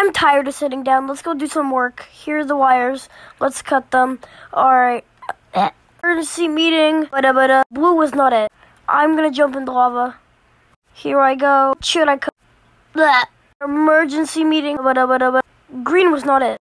I'm tired of sitting down. Let's go do some work. Here are the wires. Let's cut them. Alright. Emergency meeting. But but blue was not it. I'm gonna jump in the lava. Here I go. Should I cut? Emergency meeting. But but green was not it.